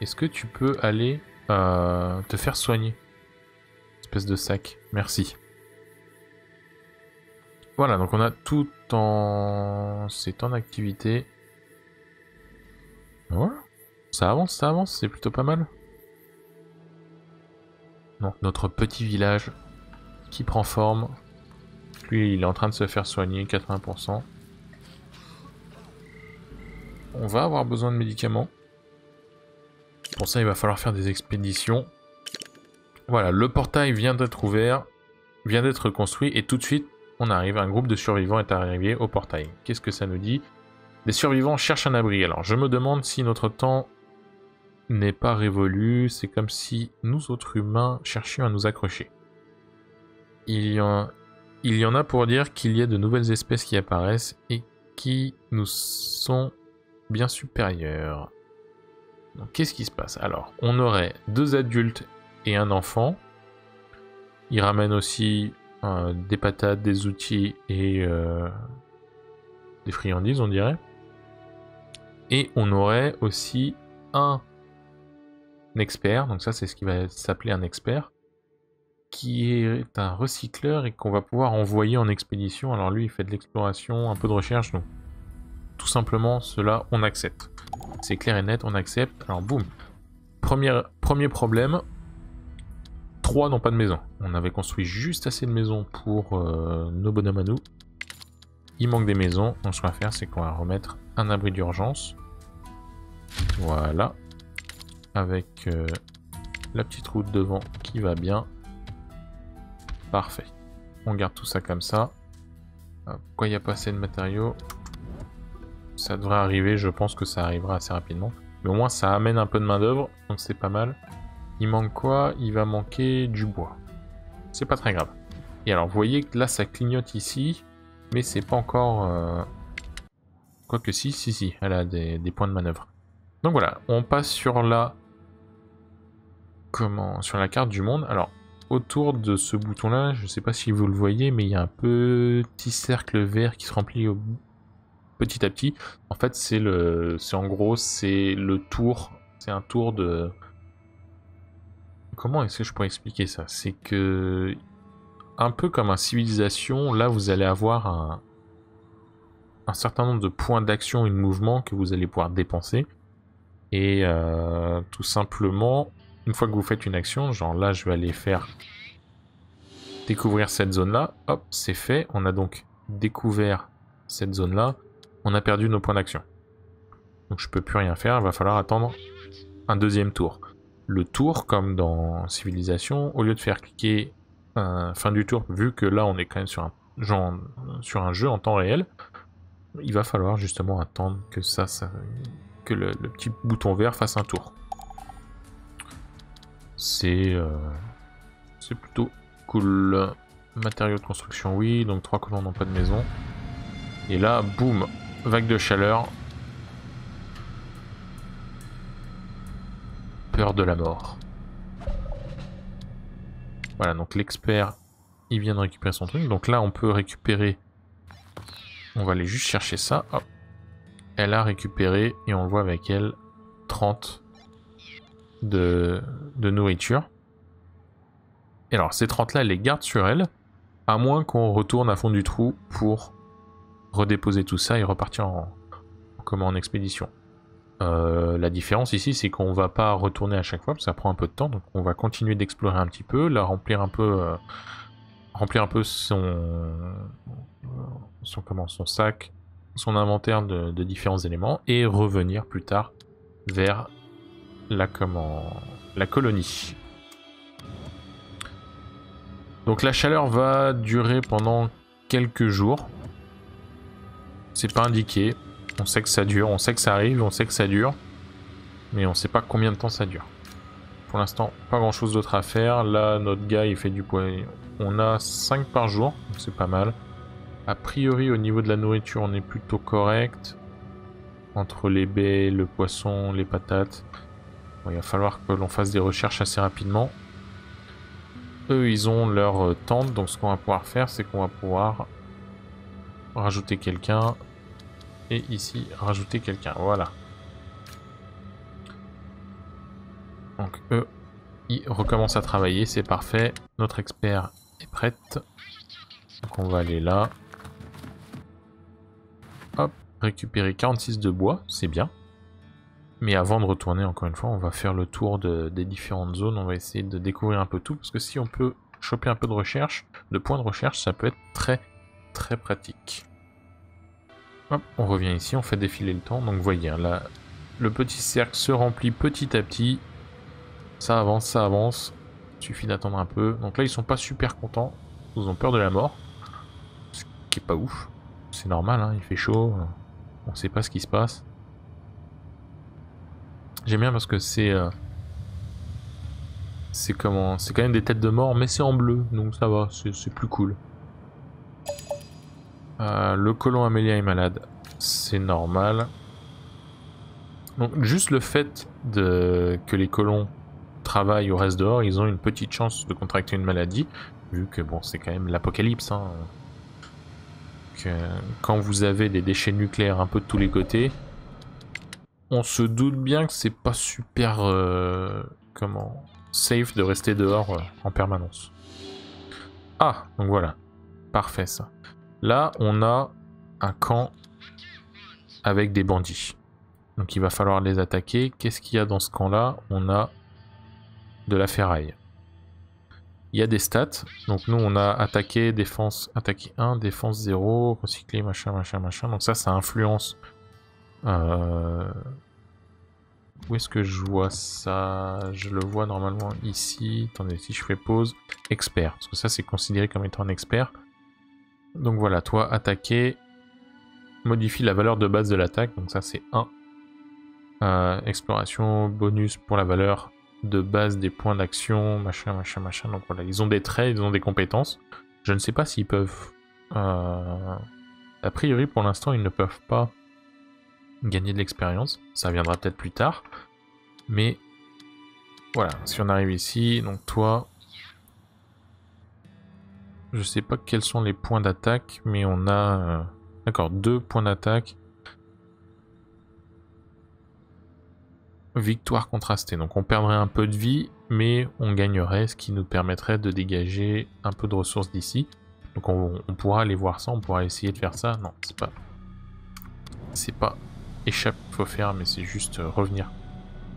Est-ce que tu peux aller euh, te faire soigner? Espèce de sac. Merci. Voilà, donc on a tout en... C'est en activité. Voilà. Ça avance, ça avance, c'est plutôt pas mal. Donc notre petit village qui prend forme. Lui, il est en train de se faire soigner, 80%. On va avoir besoin de médicaments. Pour ça, il va falloir faire des expéditions. Voilà, le portail vient d'être ouvert, vient d'être construit, et tout de suite, on arrive. Un groupe de survivants est arrivé au portail. Qu'est-ce que ça nous dit? Les survivants cherchent un abri. Alors, je me demande si notre temps n'est pas révolu. C'est comme si nous autres humains cherchions à nous accrocher. Il y en, il y en a pour dire qu'il y a de nouvelles espèces qui apparaissent et qui nous sont bien supérieures. Qu'est-ce qui se passe? Alors, on aurait deux adultes et un enfant. Ils ramènent aussi euh, des patates, des outils et euh, des friandises, on dirait. Et on aurait aussi un expert, donc ça c'est ce qui va s'appeler un expert, qui est un recycleur et qu'on va pouvoir envoyer en expédition. Alors lui il fait de l'exploration, un peu de recherche, donc tout simplement cela on accepte. C'est clair et net, on accepte. Alors boum. Premier, premier problème. Trois n'ont pas de maison. On avait construit juste assez de maisons pour euh, nos bonhommes à nous. Il manque des maisons. Donc ce qu'on va faire, c'est qu'on va remettre un abri d'urgence. Voilà. Avec euh, la petite route devant qui va bien. Parfait. On garde tout ça comme ça. Pourquoi il n'y a pas assez de matériaux ça devrait arriver, je pense que ça arrivera assez rapidement. Mais au moins ça amène un peu de main d'œuvre, donc c'est pas mal. Il manque quoi? Il va manquer du bois. C'est pas très grave. Et alors vous voyez que là ça clignote ici, mais c'est pas encore... Euh... Quoique si, si, si, elle a des, points de manœuvre. Donc voilà, on passe sur la... Comment Sur la carte du monde. Alors, autour de ce bouton là, je sais pas si vous le voyez, mais il y a un petit cercle vert qui se remplit petit à petit. En fait, c'est le, c'est en gros, c'est le tour, c'est un tour de. Comment est-ce que je pourrais expliquer ça? C'est que un peu comme un civilisation, là vous allez avoir un, certain nombre de points d'action et de mouvement que vous allez pouvoir dépenser. Et euh, tout simplement, une fois que vous faites une action, genre là je vais aller faire découvrir cette zone là, hop, c'est fait. On a donc découvert cette zone là on a perdu nos points d'action. Donc je peux plus rien faire, il va falloir attendre un deuxième tour. Le tour, comme dans Civilisation, au lieu de faire cliquer euh, fin du tour, vu que là on est quand même sur un, jeu en temps réel, il va falloir justement attendre que ça, que le, petit bouton vert fasse un tour. C'est euh, c'est plutôt cool. Matériaux de construction, oui, donc trois colons n'ont pas de maison. Et là, boum, Vague de chaleur. Peur de la mort. Voilà, donc l'expert, il vient de récupérer son truc. Donc là, on peut récupérer... On va aller juste chercher ça. Elle a récupéré, et on voit avec elle, 30 de, nourriture. Et alors, ces 30 là, elle les garde sur elle, à moins qu'on retourne à fond du trou pour redéposer tout ça et repartir en, en expédition. Euh, la différence ici, c'est qu'on va pas retourner à chaque fois, parce que ça prend un peu de temps, donc on va continuer d'explorer un petit peu, la remplir un peu, euh, remplir un peu son, son, comment, son sac, son inventaire de, différents éléments, et revenir plus tard vers la, comment, la colonie. Donc la chaleur va durer pendant quelques jours, c'est pas indiqué. On sait que ça dure, on sait que ça arrive, on sait que ça dure. Mais on sait pas combien de temps ça dure. Pour l'instant, pas grand chose d'autre à faire. Là, notre gars, il fait du poids. On a 5 par jour, c'est pas mal. A priori, au niveau de la nourriture, on est plutôt correct. Entre les baies, le poisson, les patates. il va falloir que l'on fasse des recherches assez rapidement. Eux, ils ont leur tente, donc ce qu'on va pouvoir faire, c'est qu'on va pouvoir rajouter quelqu'un, et ici, rajouter quelqu'un. Voilà. Donc eux, ils recommencent à travailler, c'est parfait. Notre expert est prête. Donc on va aller là. Hop, récupérer 46 de bois, c'est bien. Mais avant de retourner, encore une fois, on va faire le tour des différentes zones. On va essayer de découvrir un peu tout. Parce que si on peut choper un peu de recherche, de points de recherche, ça peut être très très pratique. Hop, on revient ici, on fait défiler le temps. Donc vous voyez, hein, là, Le petit cercle se remplit petit à petit. Ça avance, ça avance. Il suffit d'attendre un peu. Donc là, ils sont pas super contents. Ils ont peur de la mort. Ce qui est pas ouf. C'est normal, hein, il fait chaud. On sait pas ce qui se passe. J'aime bien parce que c'est... Euh, c'est comment C'est quand même des têtes de mort, mais c'est en bleu, donc ça va, c'est plus cool. Euh, le colon Amélia est malade, c'est normal. Donc juste le fait de, que les colons travaillent au reste dehors, ils ont une petite chance de contracter une maladie, vu que bon c'est quand même l'apocalypse. Hein. quand vous avez des déchets nucléaires un peu de tous les côtés, on se doute bien que c'est pas super euh, comment safe de rester dehors euh, en permanence. Ah, donc voilà. Parfait ça. Là, on a un camp avec des bandits. Donc il va falloir les attaquer. Qu'est-ce qu'il y a dans ce camp-là? On a de la ferraille. Il y a des stats. Donc nous, on a attaqué, défense, attaqué 1, défense 0, recycler, machin, machin, machin. Donc ça, ça influence... Euh, où est-ce que je vois ça? Je le vois normalement ici. Attendez, si je fais pause. Expert. Parce que ça, c'est considéré comme étant un expert. Donc voilà, toi, attaquer. Modifie la valeur de base de l'attaque. Donc ça, c'est 1. Euh, exploration, bonus pour la valeur de base des points d'action, machin, machin, machin. Donc voilà, ils ont des traits, ils ont des compétences. Je ne sais pas s'ils peuvent... Euh, a priori, pour l'instant, ils ne peuvent pas gagner de l'expérience. Ça viendra peut-être plus tard. Mais voilà, si on arrive ici, donc toi... Je sais pas quels sont les points d'attaque, mais on a... Euh, d'accord, deux points d'attaque. Victoire contrastée. Donc on perdrait un peu de vie, mais on gagnerait, ce qui nous permettrait de dégager un peu de ressources d'ici. Donc on, pourra aller voir ça, on pourra essayer de faire ça. Non, c'est pas... C'est pas échappe qu'il faut faire, mais c'est juste euh, revenir.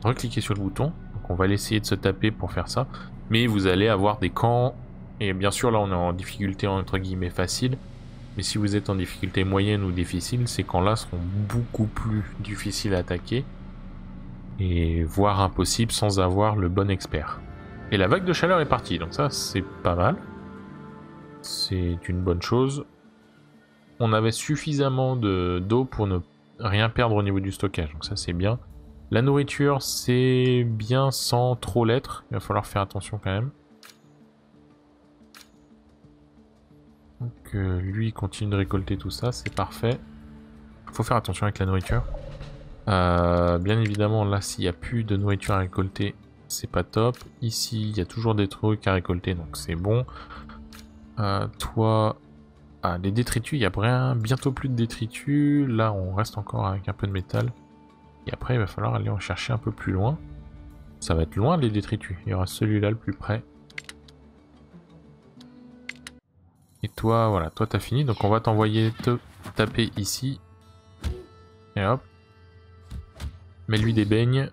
Recliquer sur le bouton. Donc on va essayer de se taper pour faire ça. Mais vous allez avoir des camps. Et bien sûr, là, on est en difficulté entre guillemets facile. Mais si vous êtes en difficulté moyenne ou difficile, ces camps-là seront beaucoup plus difficiles à attaquer. Et voire impossible sans avoir le bon expert. Et la vague de chaleur est partie, donc ça, c'est pas mal. C'est une bonne chose. On avait suffisamment d'eau pour ne rien perdre au niveau du stockage, donc ça c'est bien. La nourriture, c'est bien sans trop l'être, il va falloir faire attention quand même. Donc lui continue de récolter tout ça, c'est parfait. Faut faire attention avec la nourriture. Euh, bien évidemment, là, s'il n'y a plus de nourriture à récolter, c'est pas top. Ici, il y a toujours des trucs à récolter, donc c'est bon. Euh, toi, ah, les détritus, il y a bientôt plus de détritus. Là, on reste encore avec un peu de métal. Et après, il va falloir aller en chercher un peu plus loin. Ça va être loin, les détritus. Il y aura celui-là le plus près. Et toi, voilà, toi t'as fini. Donc on va t'envoyer te taper ici. Et hop. Mets-lui des beignes.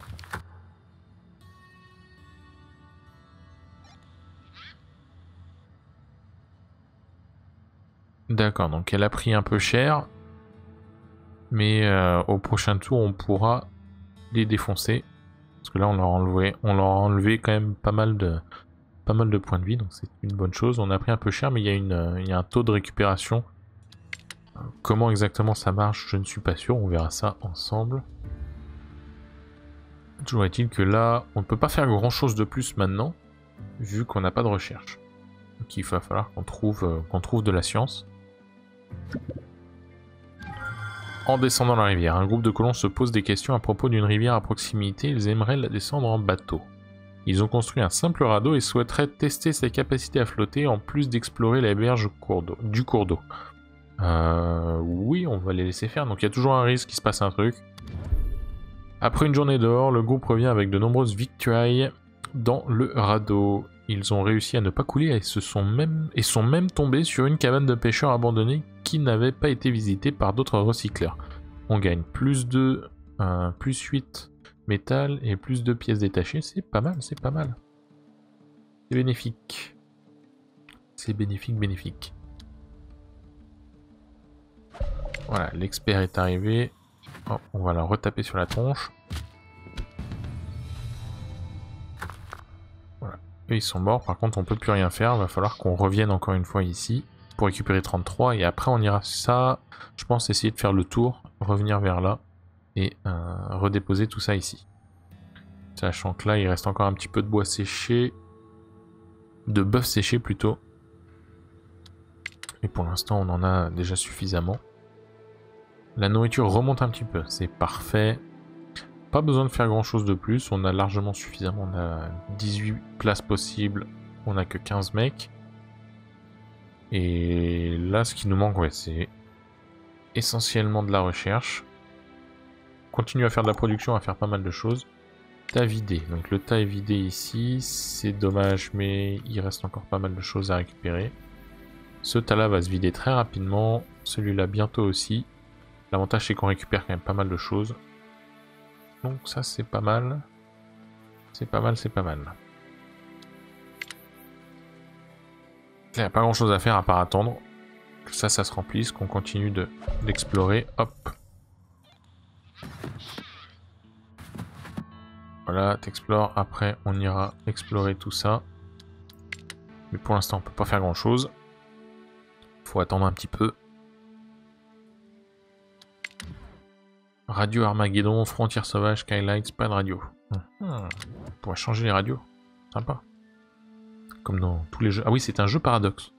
D'accord, donc elle a pris un peu cher. Mais euh, au prochain tour, on pourra les défoncer. Parce que là, on leur on leur a enlevé quand même pas mal de, pas mal de points de vie. Donc c'est une bonne chose. On a pris un peu cher, mais il y, a il y a un taux de récupération. Comment exactement ça marche, je ne suis pas sûr. On verra ça ensemble. Toujours est-il que là, on ne peut pas faire grand chose de plus maintenant. Vu qu'on n'a pas de recherche. Donc il va falloir qu'on trouve, euh, qu'on trouve de la science. En descendant la rivière, un groupe de colons se pose des questions à propos d'une rivière à proximité, ils aimeraient la descendre en bateau. Ils ont construit un simple radeau et souhaiteraient tester sa capacité à flotter en plus d'explorer la berge du cours d'eau. Euh, oui, on va les laisser faire, donc il y a toujours un risque qu'il se passe un truc. Après une journée dehors, le groupe revient avec de nombreuses victuailles dans le radeau. Ils ont réussi à ne pas couler et, se sont, même, et sont même tombés sur une cabane de pêcheurs abandonnée qui n'avait pas été visitée par d'autres recycleurs. On gagne plus de euh, plus 8 métal et plus de pièces détachées. C'est pas mal, c'est pas mal. C'est bénéfique. C'est bénéfique, bénéfique. Voilà, l'expert est arrivé. Oh, on va la retaper sur la tronche. Voilà, eux ils sont morts. Par contre, on peut plus rien faire. Il va falloir qu'on revienne encore une fois ici pour récupérer 33. Et après, on ira ça, je pense, essayer de faire le tour, revenir vers là et euh, redéposer tout ça ici. Sachant que là, il reste encore un petit peu de bois séché. De bœuf séché plutôt. Et pour l'instant, on en a déjà suffisamment. La nourriture remonte un petit peu, c'est parfait. Pas besoin de faire grand chose de plus, on a largement suffisamment. On a 18 places possibles, on a que 15 mecs. Et là, ce qui nous manque, ouais, c'est essentiellement de la recherche. Continue à faire de la production, à faire pas mal de choses. Tas vidé. Donc le tas est vidé ici. C'est dommage, mais il reste encore pas mal de choses à récupérer. Ce tas-là va se vider très rapidement. Celui-là bientôt aussi. L'avantage c'est qu'on récupère quand même pas mal de choses. Donc ça c'est pas mal. C'est pas mal, c'est pas mal. Il n'y a pas grand chose à faire à part attendre que ça, ça se remplisse, qu'on continue d'explorer. Hop. Voilà, t'explores. Après, on ira explorer tout ça. Mais pour l'instant, on peut pas faire grand chose. Faut attendre un petit peu. Radio Armageddon, Frontière Sauvage, Skylights, pas de radio. On pourrait changer les radios. Sympa. Comme dans tous les jeux. Ah oui, c'est un jeu paradoxe.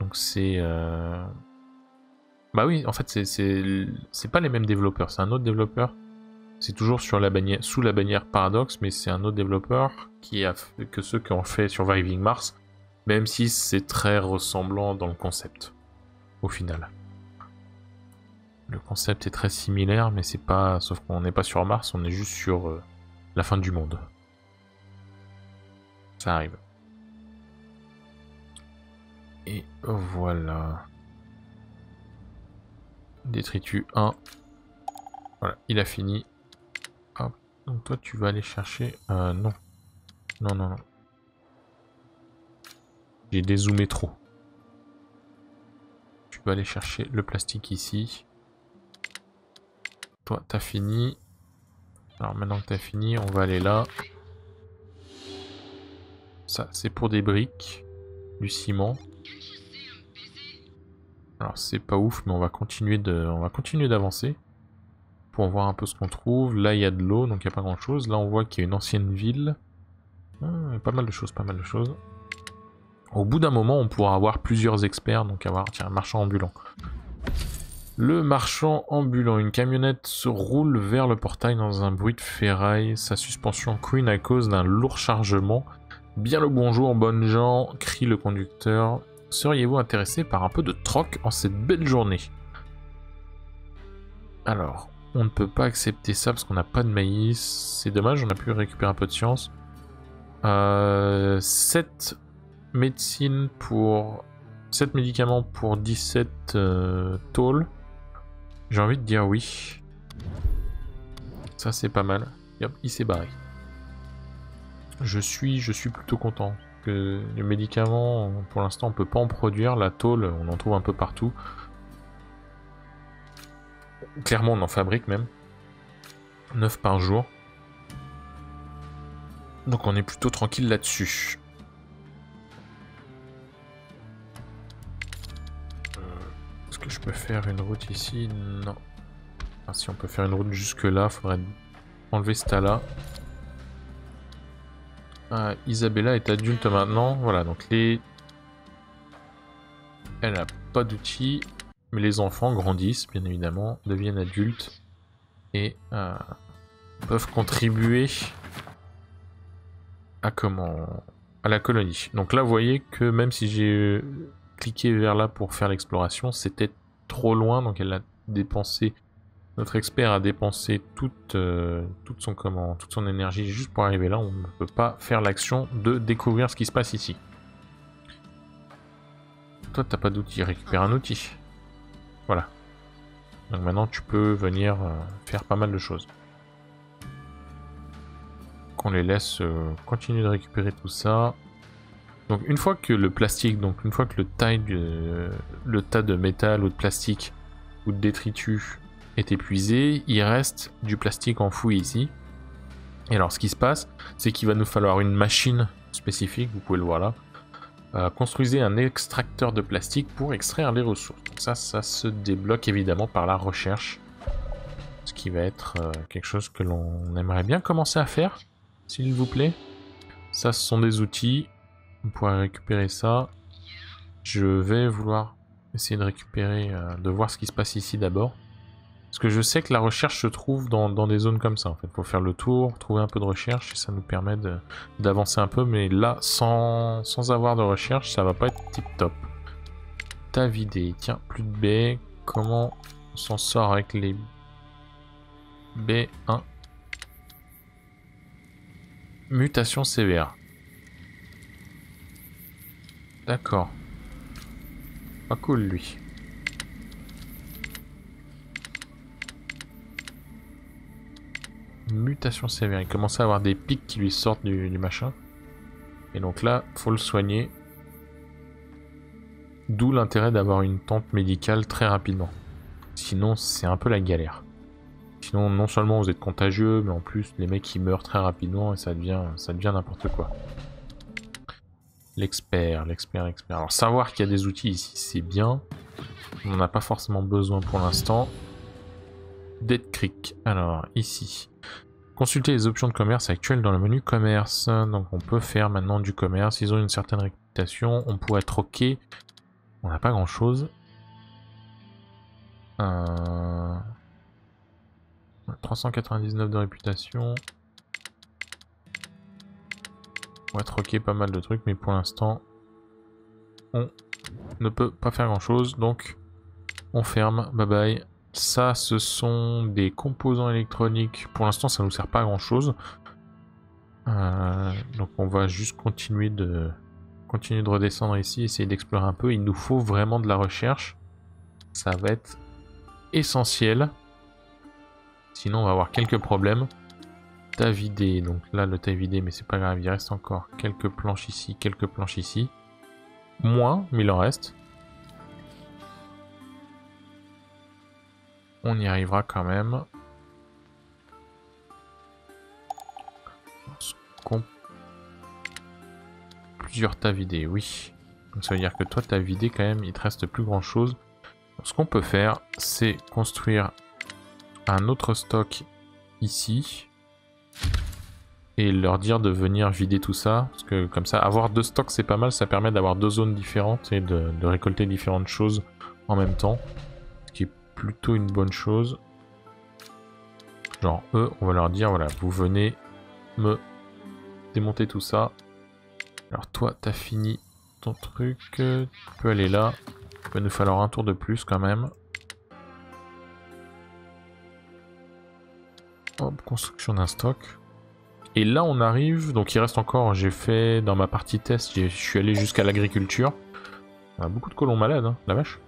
Donc c'est... Euh... Bah oui, en fait, c'est pas les mêmes développeurs. C'est un autre développeur. C'est toujours sur la bannière, sous la bannière Paradox, mais c'est un autre développeur que ceux qui ont fait Surviving Mars. Même si c'est très ressemblant dans le concept. Au final. Le concept est très similaire, mais c'est pas. Sauf qu'on n'est pas sur Mars, on est juste sur euh, la fin du monde. Ça arrive. Et voilà. Détritus 1. Voilà, il a fini. Donc toi tu vas aller chercher... Euh, non. Non, non, non. J'ai dézoomé trop. Tu vas aller chercher le plastique ici. Toi, t'as fini. Alors maintenant que t'as fini, on va aller là. Ça, c'est pour des briques. Du ciment. Alors c'est pas ouf, mais on va continuer de, on va continuer d'avancer pour voir un peu ce qu'on trouve. Là il y a de l'eau, donc il n'y a pas grand chose. Là on voit qu'il y a une ancienne ville. Ah, pas mal de choses, pas mal de choses. Au bout d'un moment, on pourra avoir plusieurs experts, donc avoir tiens, un marchand ambulant. Le marchand ambulant, une camionnette se roule vers le portail dans un bruit de ferraille. Sa suspension couine à cause d'un lourd chargement. Bien le bonjour, bonnes gens, crie le conducteur. Seriez-vous intéressé par un peu de troc en cette belle journée? Alors, on ne peut pas accepter ça parce qu'on n'a pas de maïs. C'est dommage, on a pu récupérer un peu de science. Euh, 7 médecines pour... 7 médicaments pour 17 euh, tôles. J'ai envie de dire oui. Ça c'est pas mal. il s'est barré. Je suis, plutôt content. Que les médicaments, pour l'instant, on peut pas en produire. La tôle, on en trouve un peu partout. Clairement, on en fabrique même. 9 par jour. Donc on est plutôt tranquille là-dessus. je peux faire une route ici? Non. Ah, si on peut faire une route jusque là, faudrait enlever tas-là. Ah, Isabella est adulte maintenant. Voilà, donc les... Elle a pas d'outils. Les enfants grandissent, bien évidemment, deviennent adultes. Et euh, peuvent contribuer à comment à la colonie. Donc là, vous voyez que même si j'ai cliquer vers là pour faire l'exploration, c'était trop loin, donc elle a dépensé, notre expert a dépensé toute, euh, toute, son, comment, toute son énergie juste pour arriver là, on ne peut pas faire l'action de découvrir ce qui se passe ici. Toi t'as pas d'outil, récupère un outil. Voilà. Donc maintenant tu peux venir euh, faire pas mal de choses. Qu'on les laisse euh, continuer de récupérer tout ça. Donc une fois que le plastique, donc une fois que le, taille, le tas de métal ou de plastique ou de détritus est épuisé, il reste du plastique enfoui ici. Et alors ce qui se passe, c'est qu'il va nous falloir une machine spécifique, vous pouvez le voir là. Euh, construisez un extracteur de plastique pour extraire les ressources. Ça, ça se débloque évidemment par la recherche. Ce qui va être euh, quelque chose que l'on aimerait bien commencer à faire, s'il vous plaît. Ça, ce sont des outils. On pourrait récupérer ça. Je vais vouloir essayer de récupérer, euh, de voir ce qui se passe ici d'abord. Parce que je sais que la recherche se trouve dans, des zones comme ça, en fait. Faut faire le tour, trouver un peu de recherche, et ça nous permet d'avancer un peu. Mais là, sans, sans avoir de recherche, ça va pas être tip top. T'as vidé. Tiens, plus de baies. Comment on s'en sort avec les B1 Mutation sévère. D'accord. Pas cool lui. Mutation sévère. Il commence à avoir des pics qui lui sortent du, machin. Et donc là, faut le soigner. D'où l'intérêt d'avoir une tente médicale très rapidement. Sinon, c'est un peu la galère. Sinon, non seulement vous êtes contagieux, mais en plus, les mecs ils meurent très rapidement et ça devient, ça devient n'importe quoi. L'expert, l'expert, l'expert. Alors savoir qu'il y a des outils ici, c'est bien. On n'en a pas forcément besoin pour l'instant. Dead Creek. Alors, ici. Consulter les options de commerce actuelles dans le menu commerce. Donc on peut faire maintenant du commerce. Ils ont une certaine réputation. On pourrait troquer. On n'a pas grand chose. 399 de réputation. On va troquer pas mal de trucs, mais pour l'instant, on ne peut pas faire grand chose. Donc, on ferme. Bye bye. Ça, ce sont des composants électroniques. Pour l'instant, ça nous sert pas à grand chose. Euh, donc, on va juste continuer de, continuer de redescendre ici, essayer d'explorer un peu. Il nous faut vraiment de la recherche. Ça va être essentiel. Sinon, on va avoir quelques problèmes t'as vidé. Donc là, le t'as vidé, mais c'est pas grave. Il reste encore quelques planches ici, quelques planches ici. Moins, mais il en reste. On y arrivera quand même. Plusieurs t'as vidé, oui. Donc ça veut dire que toi, t'as vidé quand même, il te reste plus grand chose. Ce qu'on peut faire, c'est construire un autre stock ici et leur dire de venir vider tout ça. Parce que comme ça, avoir deux stocks c'est pas mal, ça permet d'avoir deux zones différentes et de, récolter différentes choses en même temps. Ce qui est plutôt une bonne chose. Genre eux, on va leur dire, voilà, vous venez me démonter tout ça. Alors toi, t'as fini ton truc, tu peux aller là. Il va nous falloir un tour de plus quand même. Hop, construction d'un stock. Et là, on arrive, donc il reste encore, j'ai fait dans ma partie test, je suis allé jusqu'à l'agriculture. On a beaucoup de colons malades, hein, la vache.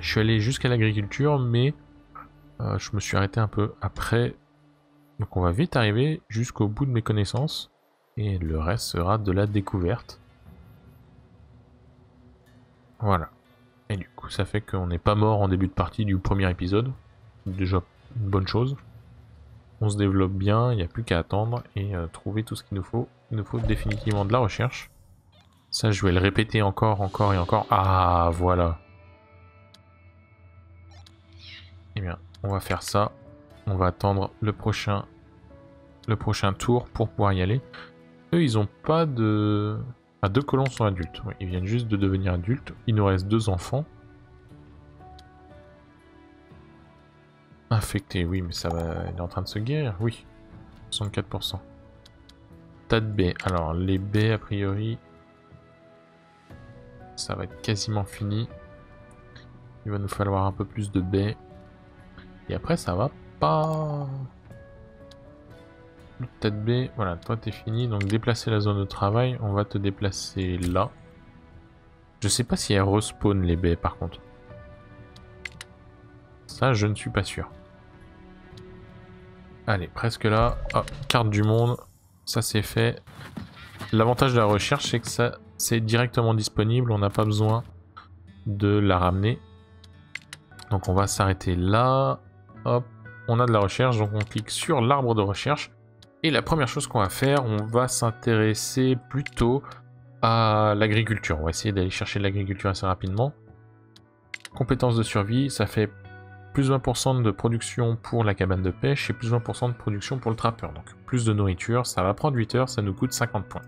Je suis allé jusqu'à l'agriculture, mais euh, je me suis arrêté un peu après. Donc on va vite arriver jusqu'au bout de mes connaissances. Et le reste sera de la découverte. Voilà. Et du coup, ça fait qu'on n'est pas mort en début de partie du premier épisode. Déjà une bonne chose on se développe bien, il n'y a plus qu'à attendre et euh, trouver tout ce qu'il nous faut. Il nous faut définitivement de la recherche. Ça, je vais le répéter encore, encore et encore. Ah, voilà. Eh bien, on va faire ça. On va attendre le prochain, le prochain tour pour pouvoir y aller. Eux, ils ont pas de... Ah, deux colons sont adultes. ils viennent juste de devenir adultes. Il nous reste deux enfants. Infecté, oui, mais ça va... Il est en train de se guérir, oui. 64%. Tas de baies. Alors, les baies, a priori... Ça va être quasiment fini. Il va nous falloir un peu plus de baies. Et après, ça va pas... Tête B, voilà, toi t'es fini, donc déplacer la zone de travail, on va te déplacer là. Je sais pas si elles respawn les baies par contre. Ça, je ne suis pas sûr. Allez, presque là. Ah, carte du monde. Ça c'est fait. L'avantage de la recherche, c'est que ça c'est directement disponible. On n'a pas besoin de la ramener. Donc on va s'arrêter là. Hop, on a de la recherche. Donc on clique sur l'arbre de recherche. Et la première chose qu'on va faire, on va s'intéresser plutôt à l'agriculture. On va essayer d'aller chercher de l'agriculture assez rapidement. Compétences de survie, ça fait plus 20% de production pour la cabane de pêche et plus 20% de production pour le trappeur. Donc plus de nourriture, ça va prendre 8 heures, ça nous coûte 50 points.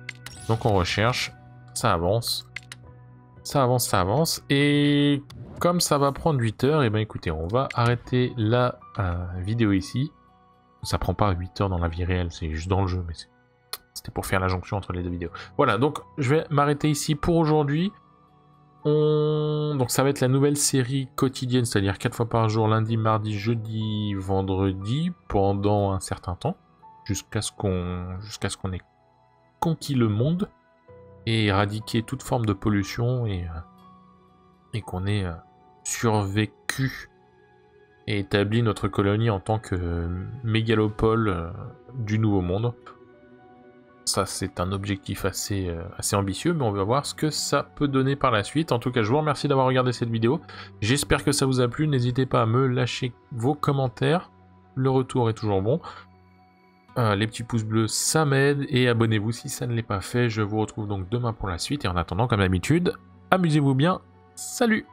Donc on recherche, ça avance, ça avance, ça avance. Et comme ça va prendre 8 heures, et eh ben écoutez, on va arrêter la euh, vidéo ici. Ça prend pas 8 heures dans la vie réelle, c'est juste dans le jeu, mais c'était pour faire la jonction entre les deux vidéos. Voilà, donc je vais m'arrêter ici pour aujourd'hui. Donc ça va être la nouvelle série quotidienne, c'est-à-dire 4 fois par jour, lundi, mardi, jeudi, vendredi, pendant un certain temps, jusqu'à ce qu'on jusqu'à ce ait conquis le monde et éradiqué toute forme de pollution et, euh, et qu'on ait euh, survécu et établi notre colonie en tant que mégalopole euh, du Nouveau Monde. Ça, c'est un objectif assez, euh, assez ambitieux, mais on va voir ce que ça peut donner par la suite. En tout cas, je vous remercie d'avoir regardé cette vidéo. J'espère que ça vous a plu. N'hésitez pas à me lâcher vos commentaires. Le retour est toujours bon. Euh, les petits pouces bleus, ça m'aide. Et abonnez-vous si ça ne l'est pas fait. Je vous retrouve donc demain pour la suite. Et en attendant, comme d'habitude, amusez-vous bien. Salut